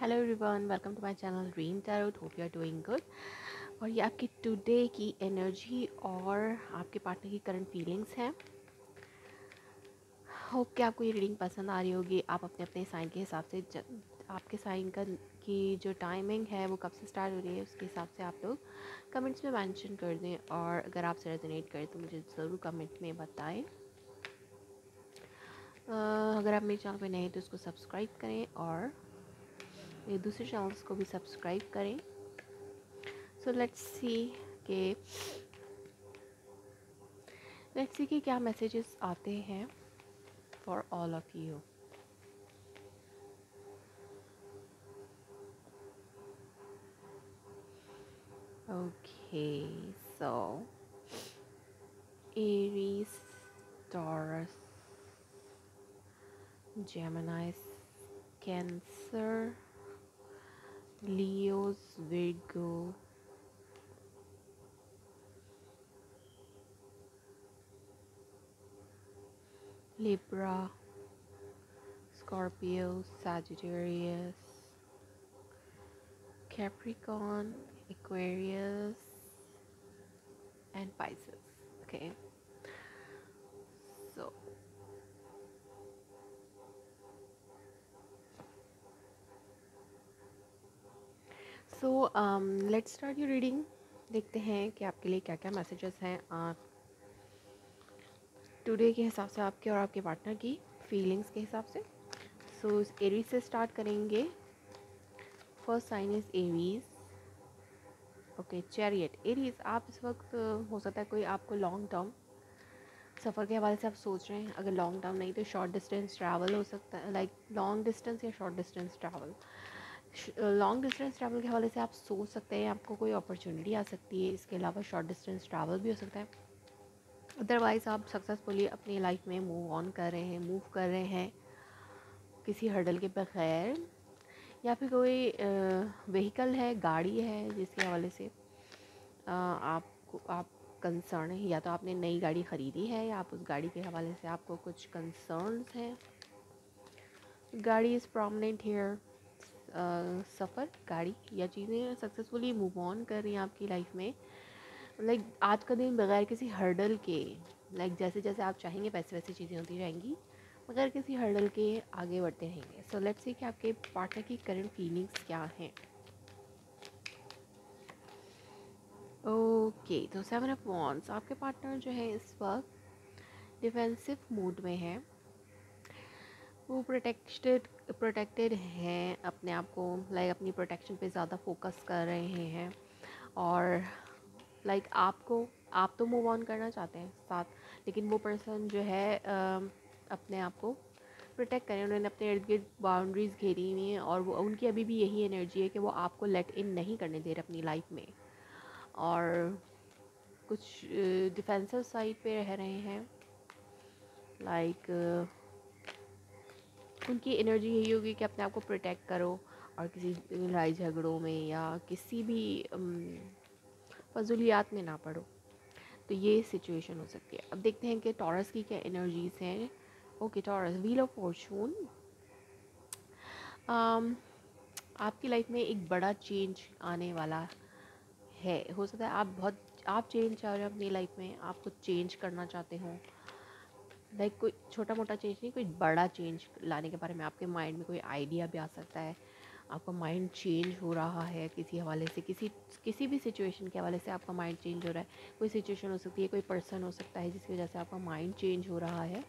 Hello everyone welcome to my channel dream tarot hope you are doing good और ये आपकी today की energy और आपके पार्टनर की करंट फीलिंग्स हैं। होप कि आपको ये रीडिंग पसंद आ रही होगी। आप अपने अपने साइन के हिसाब से आपके साइन का, की जो टाइमिंग है वो कब से स्टार्ट हो रही है उसके हिसाब से आप लोग कमेंट्स में मेंशन कर दें और अगर आपसे रेजोनेट करें तो मुझे ज़रूर कमेंट में बताएँ। अगर आप मेरे चैनल पे नए हैं तो उसको सब्सक्राइब करें और मेरे दूसरे चैनल्स को भी सब्सक्राइब करें। सो लेट्स सी के लेट्स सी कि क्या मैसेजेस आते हैं for all of you okay so Aries Taurus, Gemini, Cancer, Leos, Virgo, Libra, Scorpio, Sagittarius, Capricorn, Aquarius, and Pisces. Okay. So let's start you reading देखते हैं कि आपके लिए क्या क्या मैसेजेस हैं टुडे के हिसाब से आपके और आपके पार्टनर की फीलिंग्स के हिसाब से। सो so, एरीज से स्टार्ट करेंगे। First sign is Aries okay chariot Aries आप इस वक्त हो सकता है कोई आपको लॉन्ग टर्म सफ़र के हवाले से आप सोच रहे हैं। अगर लॉन्ग टर्म नहीं तो शॉर्ट डिस्टेंस ट्रैवल हो सकता है लाइक लॉन्ग डिस्टेंस या short distance travel long distance travel के हवाले से आप सोच सकते हैं, आपको कोई अपॉर्चुनिटी आ सकती है, इसके अलावा शॉर्ट डिस्टेंस ट्रैवल भी हो सकता है। अदरवाइज़ आप सक्सेसफुली अपनी लाइफ में मूव ऑन कर रहे हैं मूव कर रहे हैं, किसी हर्डल के बगैर, या फिर कोई व्हीकल है, गाड़ी है, जिसके हवाले से आपको, आप कंसर्न है, या तो आपने नई गाड़ी ख़रीदी है, या आप उस गाड़ी के हवाले से आपको कुछ कंसर्न्स हैं। गाड़ी इज़ प्रोमिनेंट हेयर सफ़र, गाड़ी, या चीज़ें सक्सेसफुली मूव ऑन कर रही हैं आपकी लाइफ में? लाइक आज का दिन बगैर किसी हर्डल के लाइक जैसे जैसे आप चाहेंगे वैसे वैसे चीज़ें होती रहेंगी बगैर किसी हर्डल के आगे बढ़ते रहेंगे। सो लेट्स सी कि आपके पार्टनर की करंट फीलिंग्स क्या हैं। ओके तो सेवन ऑफ़ वॉन्स आपके पार्टनर जो है इस वक्त डिफेंसिव मूड में है। वो प्रोटेक्टेड प्रोटेक्टेड हैं, अपने आप को लाइक अपनी प्रोटेक्शन पे ज़्यादा फोकस कर रहे हैं और लाइक आपको, आप तो मूव ऑन करना चाहते हैं साथ, लेकिन वो पर्सन जो है अपने आप को प्रोटेक्ट करें। उन्होंने अपने इर्द गिर्द बाउंड्रीज़ घेरी हुई हैं और वो, उनकी अभी भी यही एनर्जी है कि वो आपको लेट इन नहीं करने दे रहे अपनी लाइफ में और कुछ डिफेंसिव साइड पे रह रहे हैं लाइक उनकी एनर्जी यही होगी कि अपने आप को प्रोटेक्ट करो और किसी लड़ाई झगड़ों में या किसी भी फजूलियात में ना पड़ो। तो ये सिचुएशन हो सकती है। अब देखते हैं कि टॉरस की क्या एनर्जीज हैं। Okay Taurus wheel of fortune आपकी लाइफ में एक बड़ा चेंज आने वाला है। हो सकता है आप बहुत, आप चेंज चाह रहे हो अपनी लाइफ में, आप कुछ चेंज करना चाहते हो। लाइक like, कोई छोटा मोटा चेंज नहीं कोई बड़ा चेंज लाने के बारे में आपके माइंड में कोई आइडिया भी आ सकता है? आपका माइंड चेंज हो रहा है किसी हवाले से किसी किसी भी सिचुएशन के हवाले से आपका माइंड चेंज हो रहा है। कोई सिचुएशन हो सकती है कोई पर्सन हो सकता है जिसकी वजह से आपका माइंड चेंज हो रहा है।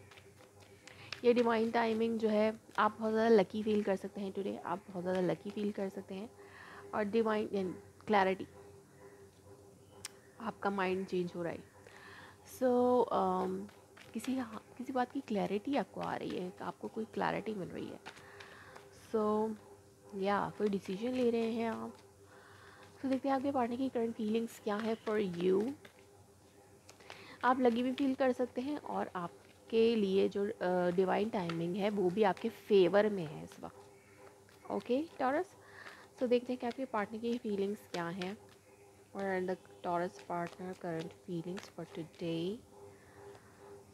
ये डिवाइन टाइमिंग जो है आप बहुत ज़्यादा लकी फील कर सकते हैं टुडे आप बहुत ज़्यादा लकी फील कर सकते हैं। और डिवाइन क्लैरिटी आपका माइंड चेंज हो रहा है। सो so, um, किसी किसी बात की क्लैरिटी आपको आ रही है आपको कोई क्लैरिटी मिल रही है। सो so, या yeah, कोई डिसीज़न ले रहे हैं आप। तो so, देखते हैं आपके पार्टनर की करंट फीलिंग्स क्या है फॉर यू आप लगी भी फील कर सकते हैं और आपके लिए जो डिवाइन uh, टाइमिंग है वो भी आपके फेवर में है इस वक्त। ओके टॉरस सो देखते हैं कि आपके पार्टनर की फीलिंग्स क्या हैं। और the Taurus partner current feelings for today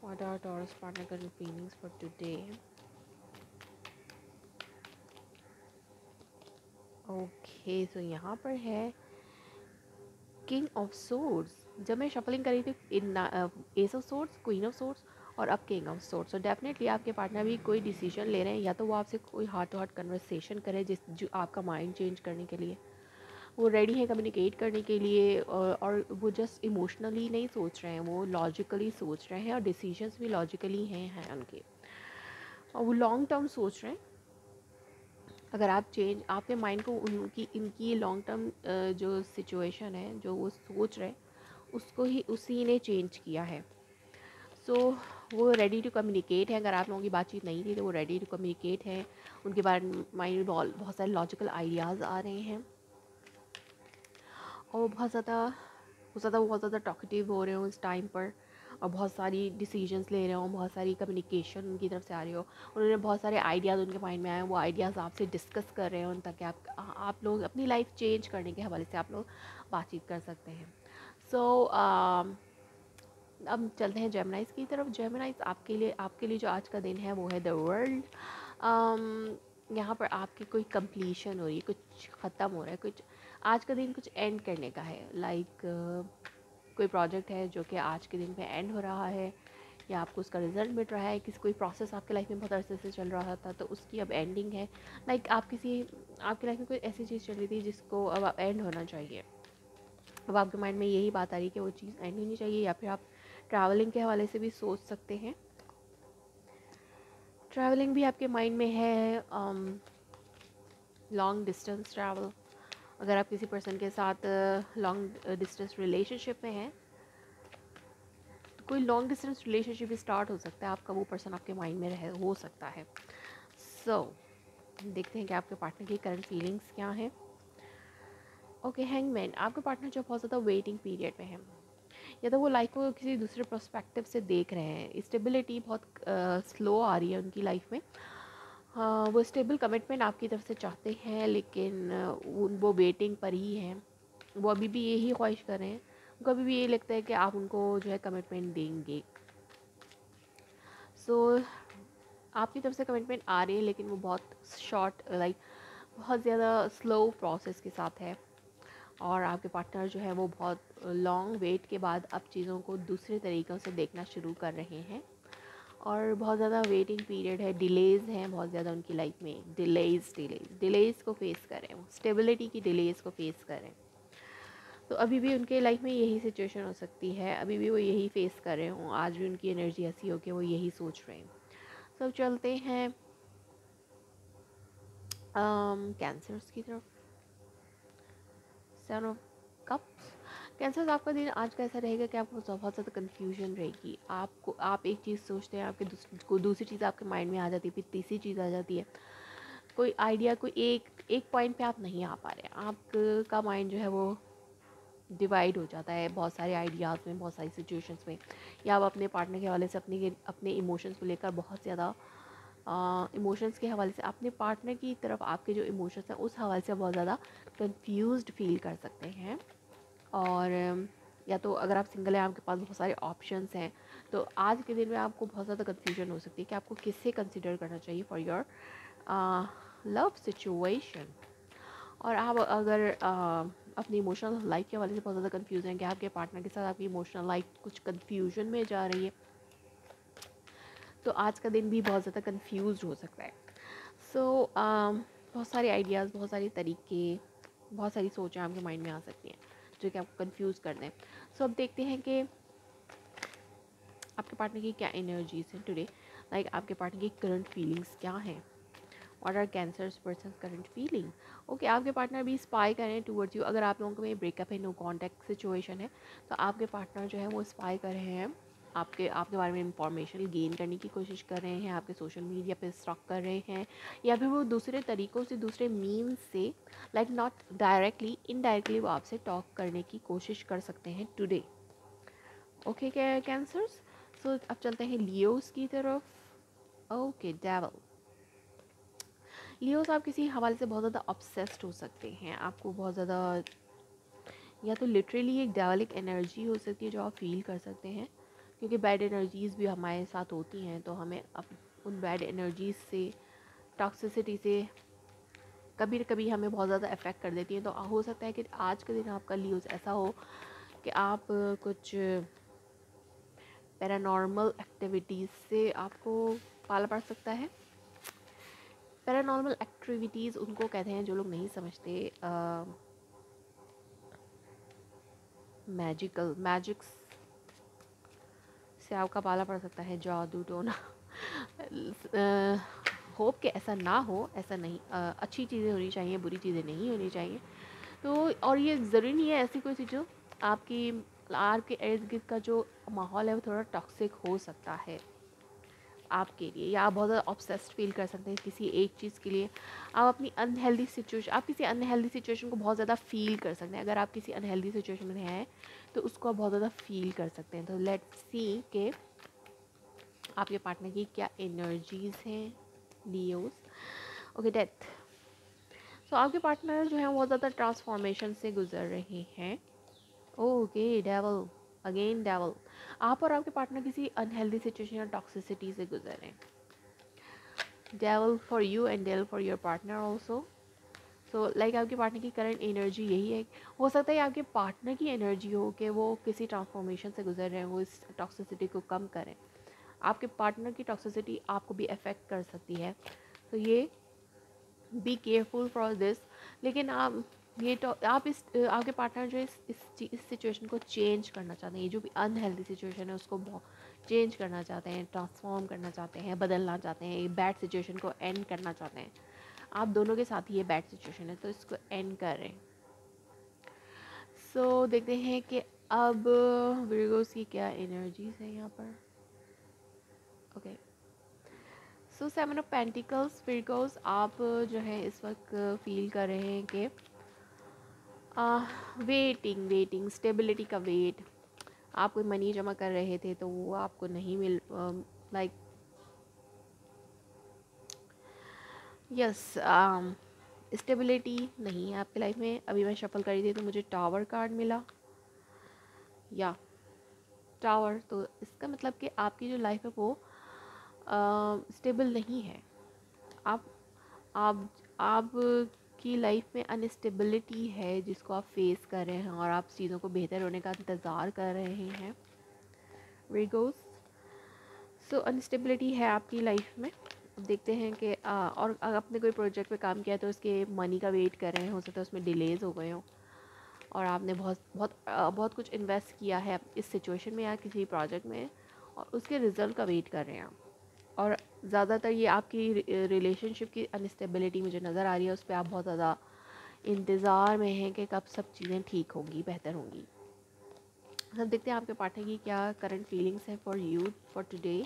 What are Taurus current feelings for today? Okay so यहाँ पर है किंग ऑफ़ सोर्स जब मैं शफलिंग करी थी, इन ace of swords queen of swords और अब king of swords so definitely आपके पार्टनर भी कोई डिसीज़न ले रहे हैं, या तो वो आपसे कोई हार्ट टू हार्ट कन्वर्सेशन करे जिस, जो आपका माइंड चेंज करने के लिए. वो रेडी है कम्युनिकेट करने के लिए और, वो जस्ट इमोशनली नहीं सोच रहे हैं वो लॉजिकली सोच रहे हैं और डिसीजंस भी लॉजिकली हैं हैं उनके। और वो लॉन्ग टर्म सोच रहे हैं। अगर आप चेंज आपके माइंड को उनकी इनकी लॉन्ग टर्म जो सिचुएशन है जो वो सोच रहे उसको ही उसी ने चेंज किया है। सो so, वो रेडी टू कम्युनिकेट है। अगर आप लोगों की बातचीत नहीं थी तो वो रेडी टू कम्युनिकेट है। उनके बारे में माइंड में बहुत सारे लॉजिकल आइडियाज़ आ रहे हैं। और बहुत ज़्यादा बहुत ज़्यादा बहुत ज़्यादा टॉकटिव हो रहे हो उस टाइम पर और बहुत सारी डिसीजंस ले रहे हो बहुत सारी कम्युनिकेशन उनकी तरफ़ से आ रही हो। उन्होंने बहुत सारे आइडियाज़ उनके माइंड में आए हैं वो आइडियाज़ आपसे डिस्कस कर रहे हो ताकि आप आप लोग अपनी लाइफ चेंज करने के हवाले से आप लोग बातचीत कर सकते हैं। सो so, uh, अब चलते हैं जेमनाइज की तरफ़। जेमनाइज आपके लिए आपके लिए जो आज का दिन है वो है द वर्ल्ड um, यहाँ पर आपकी कोई कंप्लीशन हो रही है कुछ ख़त्म हो रहा है कुछ आज का दिन कुछ एंड करने का है। लाइक like, कोई प्रोजेक्ट है जो कि आज के दिन पे एंड हो रहा है या आपको उसका रिज़ल्ट मिल रहा है किसी कोई प्रोसेस आपके लाइफ में बहुत अरसे से चल रहा था तो उसकी अब एंडिंग है। लाइक like आप किसी आपकी लाइफ में कोई ऐसी चीज़ चल रही थी जिसको अब एंड होना चाहिए। अब आपके माइंड में यही बात आ रही है कि वो चीज़ एंड होनी चाहिए या फिर आप ट्रैवलिंग के हवाले से भी सोच सकते हैं। ट्रैवलिंग भी आपके माइंड में है लॉन्ग डिस्टेंस ट्रैवल अगर आप किसी पर्सन के साथ लॉन्ग डिस्टेंस रिलेशनशिप में हैं तो कोई लॉन्ग डिस्टेंस रिलेशनशिप स्टार्ट हो सकता है। आपका वो पर्सन आपके माइंड में रह हो सकता है। सो so, देखते हैं कि आपके पार्टनर की करंट फीलिंग्स क्या हैं। ओके हैंगमैन आपके पार्टनर जो बहुत ज़्यादा वेटिंग पीरियड में है या तो वो लाइफ को किसी दूसरे पर्सपेक्टिव से देख रहे हैं। स्टेबिलिटी बहुत स्लो आ रही है उनकी लाइफ में। वो स्टेबल कमिटमेंट आपकी तरफ़ से चाहते हैं लेकिन उन वो वेटिंग पर ही हैं। वो अभी भी यही ख्वाहिश कर रहे हैं। उनको अभी भी ये लगता है कि आप उनको जो है कमिटमेंट देंगे। सो so, आपकी तरफ़ से कमिटमेंट आ रही है लेकिन वो बहुत शॉर्ट लाइक बहुत ज़्यादा स्लो प्रोसेस के साथ है। और आपके पार्टनर जो है वो बहुत लॉन्ग वेट के बाद अब चीज़ों को दूसरे तरीक़ों से देखना शुरू कर रहे हैं। और बहुत ज़्यादा वेटिंग पीरियड है डिलेज़ हैं बहुत ज़्यादा उनकी लाइफ में डिलेज़ डिलेज़ डिलेज़ को फेस करें वो स्टेबिलिटी की डिलेज़ को फेस करें तो अभी भी उनके लाइफ में यही सिचुएशन हो सकती है, अभी भी वो यही फेस कर रहे हों, आज भी उनकी एनर्जी ऐसी हो कि वो यही सोच रहे हैं। सब चलते हैं कैंसर्स की तरफ़। सेवन ऑफ़ कैंसर आपका दिन आज का ऐसा रहेगा कि आपको बहुत ज़्यादा कन्फ्यूज़न रहेगी। आपको, आप एक चीज़ सोचते हैं, आपके को दूसरी चीज़ आपके माइंड में आ जाती है, फिर तीसरी चीज़ आ जाती है। कोई आइडिया कोई एक एक पॉइंट पे आप नहीं आ पा रहे आपका माइंड जो है वो डिवाइड हो जाता है बहुत सारे आइडियाज़ में, बहुत सारी सिचुएशंस में। या आप अपने पार्टनर के हवाले से अपने अपने इमोशंस को लेकर बहुत ज़्यादा इमोशंस के हवाले से अपने पार्टनर की तरफ़ आपके जो इमोशंस हैं, उस हवाले से बहुत ज़्यादा कंफ्यूज्ड फील कर सकते हैं। और या तो अगर आप सिंगल हैं आपके पास बहुत सारे ऑप्शंस हैं तो आज के दिन में आपको बहुत ज़्यादा कन्फ्यूज़न हो सकती है कि आपको किससे कंसिडर करना चाहिए फॉर योर लव सिचुएशन और आप अगर uh, अपनी इमोशनल लाइफ के हवाले से बहुत ज़्यादा कन्फ्यूज़ हैं कि आपके पार्टनर के साथ आपकी इमोशनल लाइफ कुछ कन्फ्यूज़न में जा रही है तो आज का दिन भी बहुत ज़्यादा कन्फ्यूज़ हो सकता है. सो so, बहुत सारे आइडियाज़ बहुत सारे तरीके बहुत सारी सोचें आपके माइंड में आ सकती हैं. जो कि आपको कंफ्यूज कर दें। सो so, अब देखते हैं कि आपके पार्टनर की क्या एनर्जीज हैं टुडे लाइक आपके पार्टनर की करंट फीलिंग्स क्या हैं? और are Cancer person current feeling okay आपके पार्टनर भी स्पाई करें टूवर्ड्स यू अगर आप लोगों में ब्रेकअप है नो कॉन्टैक्ट सिचुएशन है तो आपके पार्टनर जो है वो स्पाई कर रहे हैं आपके आपके बारे में इंफॉर्मेशन गेन करने की कोशिश कर रहे हैं, आपके सोशल मीडिया पे स्टॉक कर रहे हैं, या फिर वो दूसरे तरीक़ों से, दूसरे मीन्स से लाइक नॉट डायरेक्टली इनडायरेक्टली वो आपसे टॉक करने की कोशिश कर सकते हैं टुडे ओके कैंसर्स सो अब चलते हैं लियोस की तरफ़. ओके डेवल लियोस आप किसी हवाले से बहुत ज़्यादा ऑब्सेस्ड हो सकते हैं. आपको बहुत ज़्यादा, या तो लिटरली एक डेवलिक एनर्जी हो सकती है जो आप फील कर सकते हैं. क्योंकि बैड एनर्जीज़ भी हमारे साथ होती हैं तो हमें अब उन बैड एनर्जीज़ से टॉक्सिसिटी से कभी कभी हमें बहुत ज़्यादा अफेक्ट कर देती हैं। तो हो सकता है कि आज के दिन आपका लीव्स ऐसा हो कि आप कुछ पैरानॉर्मल एक्टिविटीज़ से आपको पाला पड़ सकता है। पैरानॉर्मल एक्टिविटीज़ उनको कहते हैं जो लोग नहीं समझते मैजिकल मैजिक्स से आपका पाला पड़ सकता है जादू टोना होप कि ऐसा ना हो ऐसा नहीं। आ, अच्छी चीज़ें होनी चाहिए बुरी चीज़ें नहीं होनी चाहिए। तो और ये ज़रूरी नहीं है ऐसी कोई चीज़ जो आपकी आपके इर्द गिर्द का जो माहौल है वो थोड़ा टॉक्सिक हो सकता है आपके लिए। या आप बहुत ज़्यादा ऑब्सेस्ड फील कर सकते हैं किसी एक चीज़ के लिए। आप अपनी अनहेल्दी सिचुएशन आप किसी अनहेल्दी सिचुएशन को बहुत ज़्यादा फील कर सकते हैं। अगर आप किसी अनहेल्दी सिचुएशन में हैं तो उसको आप बहुत ज़्यादा फील कर सकते हैं। तो लेट्स सी के आपके पार्टनर की क्या एनर्जीज़ हैं लियोस ओके डेथ सो आपके पार्टनर जो है बहुत ज़्यादा ट्रांसफॉर्मेशन से गुजर रहे हैं। ओके डेवल अगेन डेवल आप और आपके पार्टनर किसी अनहेल्दी सिचुएशन या टॉक्सिसिटी से गुजर रहे हैं। Devil for you and devil for your partner also so so, like like आपके पार्टनर की करंट एनर्जी यही है। हो सकता है आपके पार्टनर की एनर्जी हो कि वो किसी ट्रांसफॉर्मेशन से गुजर रहे हैं वो इस टॉक्सिसिटी को कम करें। आपके पार्टनर की टॉक्सिसिटी आपको भी अफेक्ट कर सकती है। तो so, ये बी केयरफुल फॉर दिस लेकिन आप ये तो आप इस आपके पार्टनर जो इस इस सिचुएशन को चेंज करना चाहते हैं। ये जो भी अनहेल्दी सिचुएशन है उसको चेंज करना चाहते हैं ट्रांसफॉर्म करना चाहते हैं बदलना चाहते हैं। बैड सिचुएशन को एंड करना चाहते हैं। आप दोनों के साथ ही ये बैड सिचुएशन है तो इसको एंड करें। सो so, देखते हैं कि अब विर्गोस की क्या एनर्जीज है यहाँ पर। Okay so seven of pentacles Virgos आप जो है इस वक्त फील कर रहे हैं कि वेटिंग वेटिंग स्टेबिलिटी का वेट आप कोई मनी जमा कर रहे थे तो वो आपको नहीं मिल लाइक यस स्टेबिलिटी नहीं है आपकी लाइफ में। अभी मैं शफल करी थी तो मुझे टावर कार्ड मिला। या टावर तो इसका मतलब कि आपकी जो लाइफ है वो स्टेबल नहीं है। आप आप आप की लाइफ में अनस्टेबिलिटी है जिसको आप फेस कर रहे हैं और आप चीज़ों को बेहतर होने का इंतज़ार कर रहे हैं। रिगोस सो अनस्टेबिलिटी है आपकी लाइफ में। देखते हैं कि और अगर आपने कोई प्रोजेक्ट पे काम किया है तो उसके मनी का वेट कर रहे हैं, हो सकता है उसमें डिलेज़ हो गए हों। और आपने बहुत बहुत बहुत कुछ इन्वेस्ट किया है इस सिचुएशन में या किसी प्रोजेक्ट में और उसके रिज़ल्ट का वेट कर रहे हैं आप। और ज़्यादातर ये आपकी रिलेशनशिप की अनस्टेबिलिटी मुझे नज़र आ रही है, उस पर आप बहुत ज़्यादा इंतज़ार में हैं कि कब सब चीज़ें ठीक होंगी, बेहतर होंगी। सब देखते हैं आपके पार्टनर की क्या करंट फीलिंग्स हैं फॉर यू फॉर टुडे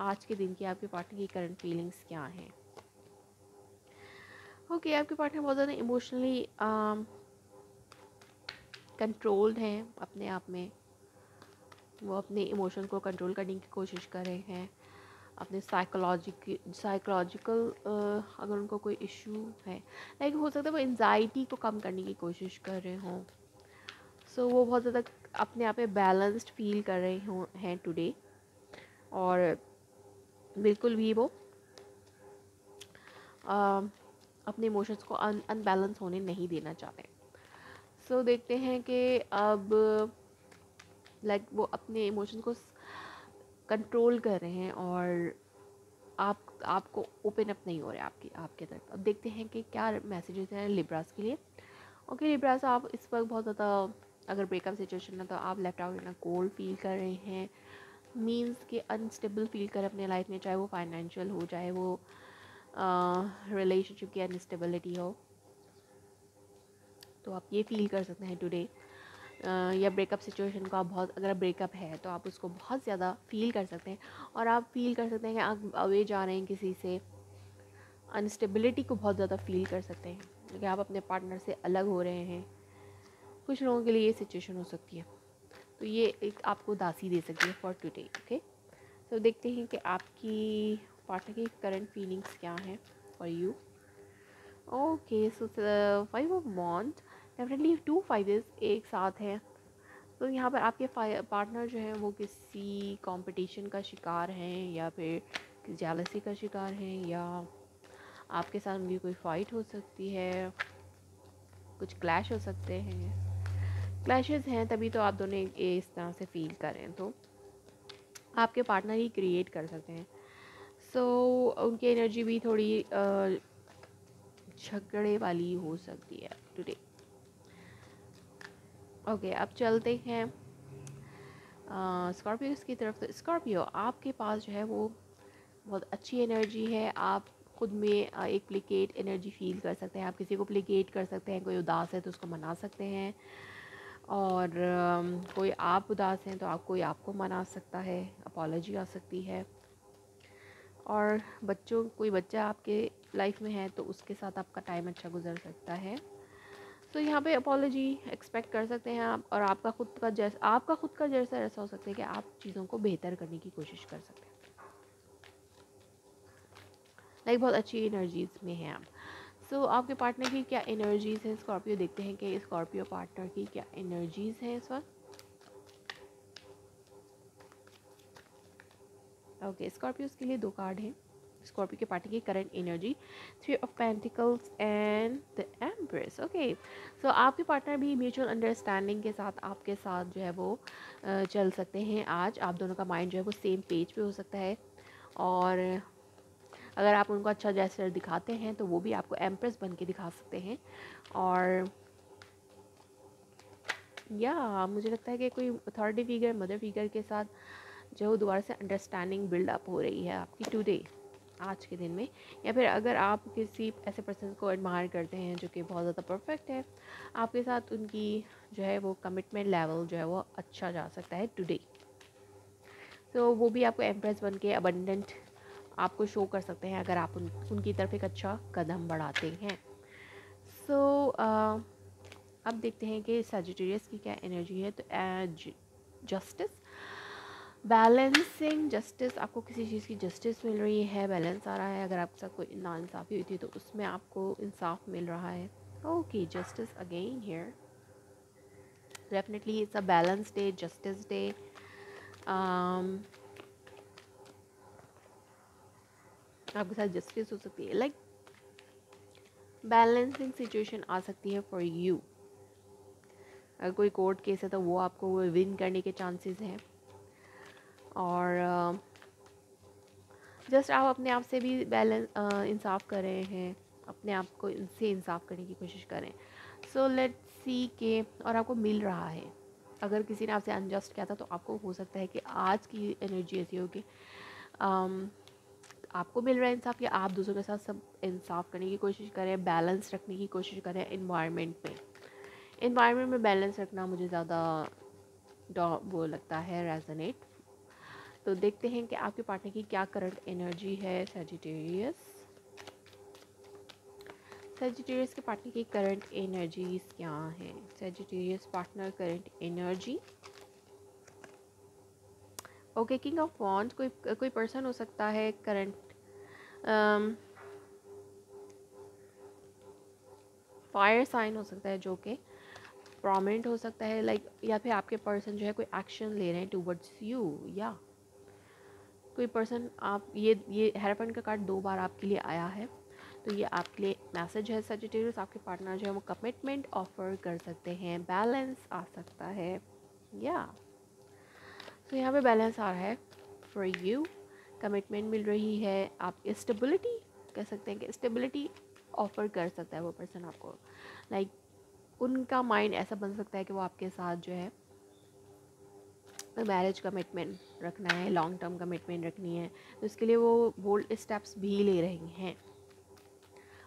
आज के दिन की आपके पार्टनर की करंट फीलिंग्स क्या हैं? ओके okay, आपके पार्टनर बहुत ज़्यादा इमोशनली कंट्रोल्ड हैं अपने आप में। वो अपने इमोशन को कंट्रोल करने की कोशिश कर रहे हैं। अपने साइकोलॉजिक साइकोलॉजिकल अगर उनको कोई इशू है लाइक हो सकता है वो एनजाइटी को कम करने की कोशिश कर रहे हों। सो so, वो बहुत ज़्यादा अपने आप में बैलेंस्ड फील कर रहे हों हैं टुडे और बिल्कुल भी वो आ, अपने इमोशंस को अन अनबैलेंस होने नहीं देना चाहते। सो so, देखते हैं कि अब लाइक like, वो अपने इमोशंस को कंट्रोल कर रहे हैं और आप आपको ओपन अप नहीं हो रहे आपकी आपके तरफ़। अब देखते हैं कि क्या मैसेजेस हैं लिब्रास के लिए। ओके लिब्रास आप इस वक्त बहुत ज़्यादा अगर ब्रेकअप सिचुएशन है तो आप left out in cold feel कर रहे हैं। मीन्स कि अनस्टेबल फील कर अपने लाइफ में, चाहे वो फाइनेंशियल हो, चाहे वो रिलेशनशिप की अनस्टेबिलिटी हो। तो आप ये फील कर सकते हैं टुडे या ब्रेकअप सिचुएशन को आप बहुत, अगर ब्रेकअप है तो आप उसको बहुत ज़्यादा फील कर सकते हैं। और आप फील कर सकते हैं कि आप अवे जा रहे हैं किसी से। अनस्टेबिलिटी को बहुत ज़्यादा फील कर सकते हैं। क्योंकि आप अपने पार्टनर से अलग हो रहे हैं। कुछ लोगों के लिए ये सिचुएशन हो सकती है। तो ये एक आपको दासी दे सकती है फॉर टुडे ओके तो देखते हैं कि आपकी पार्टनर की करंट फीलिंग्स क्या हैं for you okay so five of wands definitely two fives एक साथ हैं. तो यहाँ पर आपके पार्टनर जो हैं वो किसी कंपटीशन का शिकार हैं या फिर जालसी का शिकार हैं या आपके साथ उनकी कोई फ़ाइट हो सकती है, कुछ क्लैश हो सकते हैं। क्लैशेस हैं तभी तो आप दोनों इस तरह से फील करें तो आपके पार्टनर ही क्रिएट कर सकते हैं। सो so, उनकी एनर्जी भी थोड़ी झगड़े वाली हो सकती है टुडे ओके okay, अब चलते हैं स्कॉर्पियो की तरफ़। तो स्कॉर्पियो आपके पास जो है वो बहुत अच्छी एनर्जी है आप खुद में एक प्लिकेट एनर्जी फील कर सकते हैं आप किसी को प्लिकेट कर सकते हैं कोई उदास है तो उसको मना सकते हैं। और कोई आप उदास हैं तो आप, कोई आपको मना सकता है अपॉलोजी आ सकती है। और बच्चों, कोई बच्चा आपके लाइफ में है तो उसके साथ आपका टाइम अच्छा गुजर सकता है। तो यहाँ पे अपोलॉजी एक्सपेक्ट कर सकते हैं आप और आपका खुद का जैसा, आपका खुद का जैसा ऐसा हो सकता है कि आप चीज़ों को बेहतर करने की कोशिश कर सकते हैं। लाइक बहुत अच्छी एनर्जीज में हैं आप। सो so, आपके पार्टनर की क्या एनर्जीज हैं? स्कॉर्पियो देखते हैं कि स्कॉर्पियो पार्टनर की क्या एनर्जीज हैं इस वक्त? ओके स्कॉर्पियोज के लिए दो कार्ड हैं। स्कॉर्पियो के पार्टी की current energy three of pentacles and the empress okay so आपके पार्टनर भी म्यूचुअल अंडरस्टैंडिंग के साथ आपके साथ जो है वो चल सकते हैं आज। आप दोनों का माइंड जो है वो सेम पेज पे हो सकता है। और अगर आप उनको अच्छा जैसे दिखाते हैं तो वो भी आपको एम्प्रेस बन के दिखा सकते हैं। और या, मुझे लगता है कि कोई अथॉरिटी फिगर मदर फिगर के साथ जो दोबारा से अंडरस्टैंडिंग बिल्डअप हो रही है आपकी टुडे आज के दिन में, या फिर अगर आप किसी ऐसे पर्सन को एडमायर करते हैं जो कि बहुत ज़्यादा परफेक्ट है, आपके साथ उनकी जो है वो कमिटमेंट लेवल जो है वो अच्छा जा सकता है टुडे तो वो भी आपको एम्प्रेस बन के अबंडेंट आपको शो कर सकते हैं अगर आप उन उनकी तरफ़ एक अच्छा कदम बढ़ाते हैं। सो so, uh, अब देखते हैं कि सजिटेरियस की क्या एनर्जी है। तो जस्टिस बैलेंसिंग जस्टिस आपको किसी चीज़ की जस्टिस मिल रही है बैलेंस आ रहा है। अगर आपके साथ कोई नाइंसाफ़ी हुई थी तो उसमें आपको इंसाफ मिल रहा है। Okay justice again here definitely it's a balance day justice day आपके साथ जस्टिस हो सकती है। लाइक बैलेंसिंग सिचुएशन आ सकती है फॉर यू अगर कोई कोर्ट केस है तो वो आपको विन करने के चांसेस हैं। और जस्ट आप अपने आप से भी बैलेंस इंसाफ कर रहे हैं। अपने आप को इनसे इंसाफ करने की कोशिश करें सो लेट सी के और आपको मिल रहा है। अगर किसी ने आपसे अनजस्ट किया था तो आपको हो सकता है कि आज की एनर्जी ऐसी होगी आपको मिल रहा है इंसाफ, या आप दूसरों के साथ सब इंसाफ करने की कोशिश करें बैलेंस रखने की कोशिश करें इन्वायरमेंट में इन्वायरमेंट में बैलेंस रखना मुझे ज़्यादा वो लगता है रेजनेट तो देखते हैं कि आपके पार्टनर की क्या करंट एनर्जी है सेजिटेरियस सेजिटेरियस के पार्टनर की करंट एनर्जीज क्या है? Sagittarius partner current energy okay king of wands कोई कोई पर्सन हो सकता है करंट फायर साइन हो सकता है जो कि प्रोमिनेंट हो सकता है लाइक like, या फिर आपके पर्सन जो है कोई एक्शन ले रहे हैं टूवर्ड्स यू या कोई पर्सन आप ये ये हेराफेंट का कार्ड दो बार आपके लिए आया है तो ये आपके लिए मैसेज है सजिटेरियस आपके पार्टनर जो है वो कमिटमेंट ऑफ़र कर सकते हैं बैलेंस आ सकता है या तो यहाँ पे बैलेंस आ रहा है फॉर यू कमिटमेंट मिल रही है आप स्टेबिलिटी कह सकते हैं कि स्टेबिलिटी ऑफ़र कर सकता है वो पर्सन आपको. लाइक like, उनका माइंड ऐसा बन सकता है कि वो आपके साथ जो है मैरिज कमिटमेंट रखना है लॉन्ग टर्म कमिटमेंट रखनी है तो इसके लिए वो बोल्ड स्टेप्स भी ले रही हैं.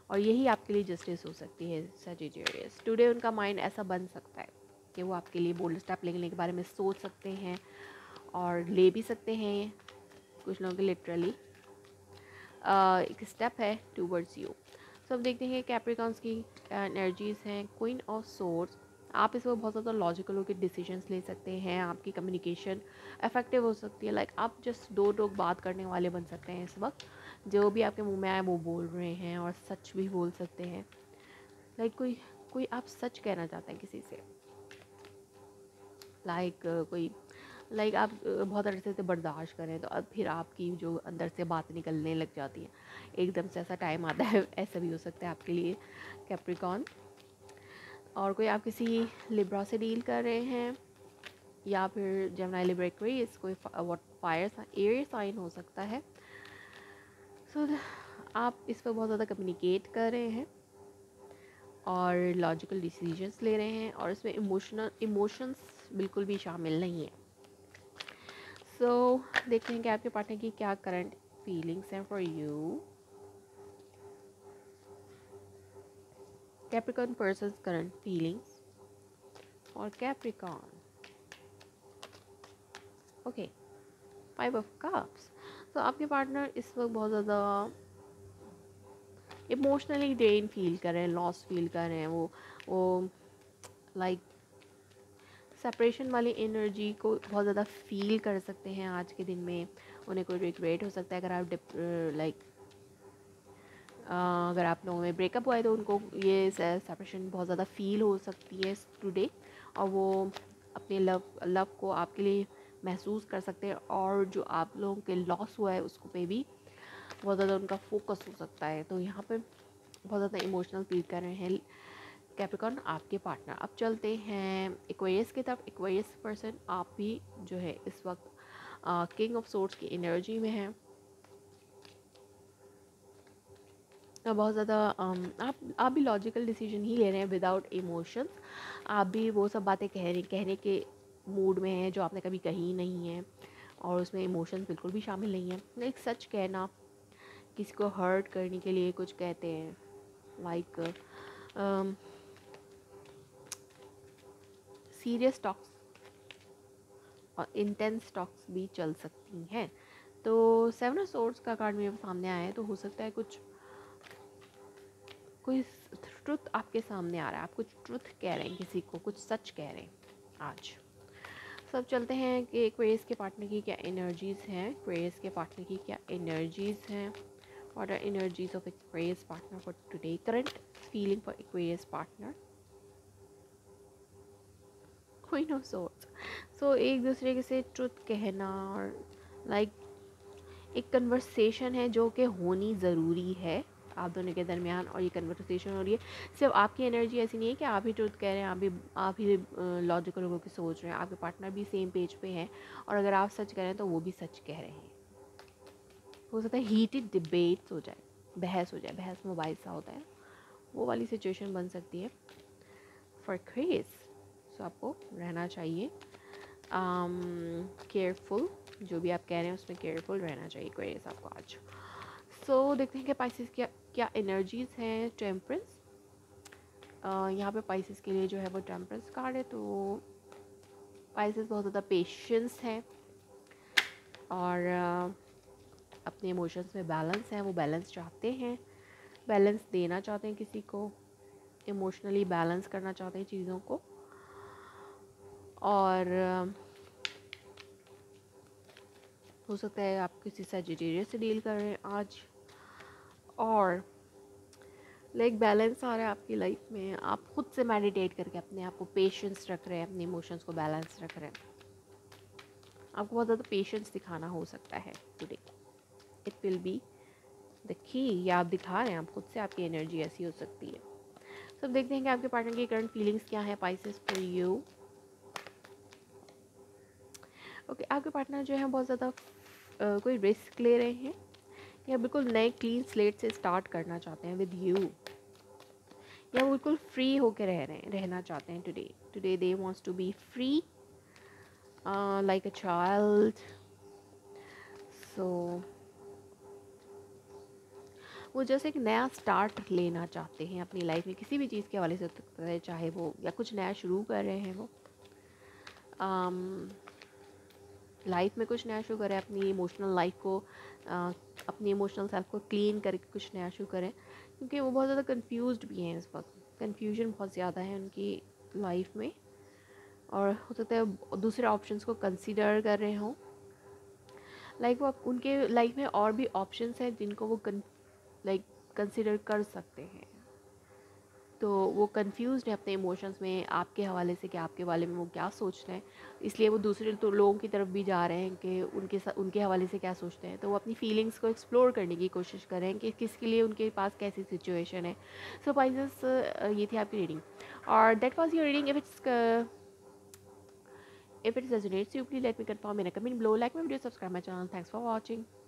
और यही आपके लिए जस्टिस हो सकती है सजिटेरियस टुडे उनका माइंड ऐसा बन सकता है कि वो आपके लिए बोल्ड स्टेप लेने के बारे में सोच सकते हैं और ले भी सकते हैं कुछ लोगों के लिटरली एक स्टेप है टूवर्ड्स यू सब देखते हैं कैप्रिकॉन्स की एनर्जीज़ हैं क्वीन ऑफ़ सोर्स आप इस वक्त बहुत ज़्यादा लॉजिकल होकर डिसीजंस ले सकते हैं आपकी कम्युनिकेशन इफ़ेक्टिव हो सकती है। लाइक like, आप जस्ट दो लोग बात करने वाले बन सकते हैं इस वक्त। जो भी आपके मुँह में आए वो बोल रहे हैं और सच भी बोल सकते हैं। लाइक like, कोई कोई आप सच कहना चाहते हैं किसी से। लाइक like, कोई लाइक आप बहुत अरसे से बर्दाश्त करें तो अब फिर आपकी जो अंदर से बात निकलने लग जाती है। एकदम से ऐसा टाइम आता है ऐसा भी हो सकता है आपके लिए कैप्रिकॉन और कोई आप किसी लिब्रा से डील कर रहे हैं या फिर जमना लिब्रेक्री इस कोई फायर एयर साइन हो सकता है। सो so, आप इस पर बहुत ज़्यादा कम्युनिकेट कर रहे हैं और लॉजिकल डिसीजंस ले रहे हैं और इसमें इमोशनल इमोशंस बिल्कुल भी शामिल नहीं है। सो so, हैं कि आपके पार्टनर की क्या करंट फीलिंग्स हैं for you Capricorn person current feelings और Capricorn okay five of cups तो आपके पार्टनर इस वक्त बहुत ज़्यादा इमोशनली ड्रेन फील कर रहे हैं लॉस फील कर रहे हैं. वो वो लाइक सेपरेशन वाली एनर्जी को बहुत ज़्यादा फील कर सकते हैं आज के दिन में। उन्हें कोई रिग्रेट हो सकता है, अगर आप डिप लाइक अगर आप लोगों में ब्रेकअप हुआ है तो उनको ये सेपरेशन बहुत ज़्यादा फील हो सकती है टुडे और वो अपने लव लव को आपके लिए महसूस कर सकते हैं और जो आप लोगों के लॉस हुआ है उसको पे भी बहुत ज़्यादा उनका फोकस हो सकता है। तो यहाँ पे बहुत ज़्यादा इमोशनल फील कर रहे हैं। कैप्रिकॉन आपके पार्टनर अब चलते हैं. इक्वेरियस की तरफ़. इक्वेरियस पर्सन आप भी जो है इस वक्त किंग ऑफ़ सोर्ट्स की एनर्जी में है. बहुत ज़्यादा आप आप भी लॉजिकल डिसीज़न ही ले रहे हैं विदाउट इमोशंस आप भी वो सब बातें कह रहे, कहने के मूड में हैं जो आपने कभी कही नहीं है और उसमें इमोशंस बिल्कुल भी शामिल नहीं है. एक सच कहना, किसी को हर्ट करने के लिए कुछ कहते हैं लाइक सीरियस टॉक्स और इंटेंस टॉक्स भी चल सकती हैं। तो सेवन ऑफ़ सोर्ड्स का कार्ड मेरे सामने आया है तो हो सकता है कुछ, कोई ट्रुथ आपके सामने आ रहा है। आप कुछ ट्रुथ कह रहे हैं, किसी को कुछ सच कह रहे हैं आज। सब चलते हैं कि क्वेस के पार्टनर की क्या एनर्जीज़ हैं। क्वेस के पार्टनर की क्या एनर्जीज़ हैं। What are energies of partner for today? Current feeling for aquarius partner. Queen of swords so एक दूसरे के से ट्रुथ कहना और लाइक like, एक कन्वर्सेशन है जो कि होनी ज़रूरी है आप दोनों के दरमियान और ये कन्वर्सेशन हो रही है। सिर्फ़ आपकी एनर्जी ऐसी नहीं है कि आप ही ट्रुथ कह रहे हैं आप भी आप ही लॉजिकल लोगों की सोच रहे हैं आपके पार्टनर भी सेम पेज पे हैं और अगर आप सच कह रहे हैं तो वो भी सच कह रहे हैं। हो सकता है हीटेड डिबेट्स हो जाए बहस हो जाए बहस मोबाइल सा होता है वो वाली सिचुएशन बन सकती है। फॉर क्रेज सो आपको रहना चाहिए। केयरफुल um, जो भी आप कह रहे हैं उसमें केयरफुल रहना चाहिए क्वेरीज आपको आज। सो so, देखते हैं कि पाइसिस क्या क्या एनर्जीज़ हैं टेम्परेंस uh, यहाँ पे पाइसिस के लिए जो है वो टेम्परेंस कार्ड है तो पाइसिस बहुत ज़्यादा पेशेंस है और uh, अपने इमोशंस में बैलेंस है वो बैलेंस चाहते हैं। बैलेंस देना चाहते हैं किसी को इमोशनली बैलेंस करना चाहते हैं चीज़ों को। और हो सकता है आप किसी सजिटेरियस से डील कर रहे हैं आज। और लाइक बैलेंस आ रहा है आपकी लाइफ में। आप खुद से मेडिटेट करके अपने आप को पेशेंस रख रहे हैं, अपने इमोशंस को बैलेंस रख रहे हैं। आपको बहुत ज़्यादा पेशेंस दिखाना हो सकता है today it will be the key या आप दिखा रहे हैं आप खुद से, आपकी एनर्जी ऐसी हो सकती है। सब देखते हैं कि आपके पार्टनर की करंट फीलिंग्स क्या है पाइसेस फॉर यू ओके आपके पार्टनर जो है बहुत ज़्यादा कोई रिस्क ले रहे हैं? या बिल्कुल नए क्लीन स्लेट से स्टार्ट करना चाहते हैं विद यू या वो बिल्कुल फ्री होकर रह रहे हैं रहना चाहते हैं today today they wants to be free like a child so वो जैसे एक नया स्टार्ट लेना चाहते हैं अपनी लाइफ में किसी भी चीज़ के हवाले से चाहे वो या कुछ नया शुरू कर रहे हैं वो। Um, लाइफ में कुछ नया शुरू करें अपनी इमोशनल लाइफ को आ, अपनी इमोशनल सेल्फ को क्लीन करके कुछ नया शुरू करें। क्योंकि वो बहुत ज़्यादा कंफ्यूज भी हैं इस वक्त। कन्फ्यूज़न बहुत ज़्यादा है उनकी लाइफ में। और हो सकता है दूसरे ऑप्शंस को कंसिडर कर रहे हों। लाइक वो उनके लाइफ में और भी ऑप्शंस हैं जिनको वो लाइक कंसिडर कर सकते हैं। तो वो कंफ्यूज है अपने इमोशंस में आपके हवाले से कि आपके बारे में वो क्या सोच रहे हैं। इसलिए वो दूसरे तो लोगों की तरफ़ भी जा रहे हैं कि उनके उनके हवाले से क्या सोचते हैं। तो वो अपनी फीलिंग्स को एक्सप्लोर करने की कोशिश कर रहे हैं कि किसके लिए उनके पास कैसी सिचुएशन है। सो पाइजेस ये थी आपकी रीडिंग और that was your reading if it's If it resonates you, please let me confirm in a comment below. Like my video, subscribe my.